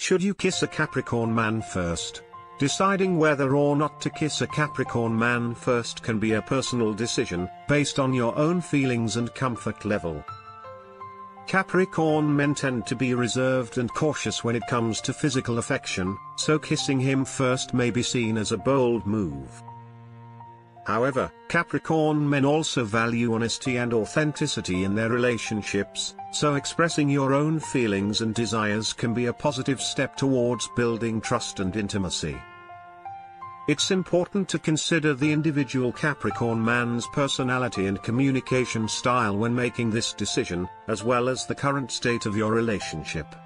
Should you kiss a Capricorn man first? Deciding whether or not to kiss a Capricorn man first can be a personal decision, based on your own feelings and comfort level. Capricorn men tend to be reserved and cautious when it comes to physical affection, so kissing him first may be seen as a bold move. However, Capricorn men also value honesty and authenticity in their relationships, so expressing your own feelings and desires can be a positive step towards building trust and intimacy. It's important to consider the individual Capricorn man's personality and communication style when making this decision, as well as the current state of your relationship.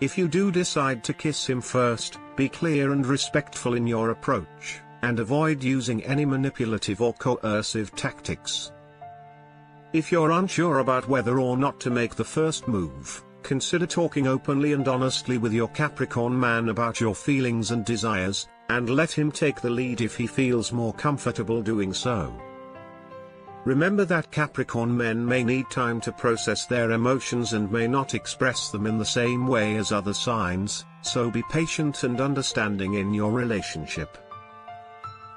If you do decide to kiss him first, be clear and respectful in your approach, and avoid using any manipulative or coercive tactics. If you're unsure about whether or not to make the first move, consider talking openly and honestly with your Capricorn man about your feelings and desires, and let him take the lead if he feels more comfortable doing so. Remember that Capricorn men may need time to process their emotions and may not express them in the same way as other signs, so be patient and understanding in your relationship.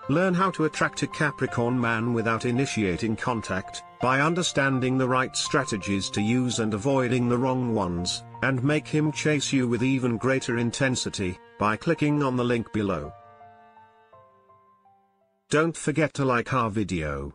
Learn how to attract a Capricorn man without initiating contact, by understanding the right strategies to use and avoiding the wrong ones, and make him chase you with even greater intensity, by clicking on the link below. Don't forget to like our video.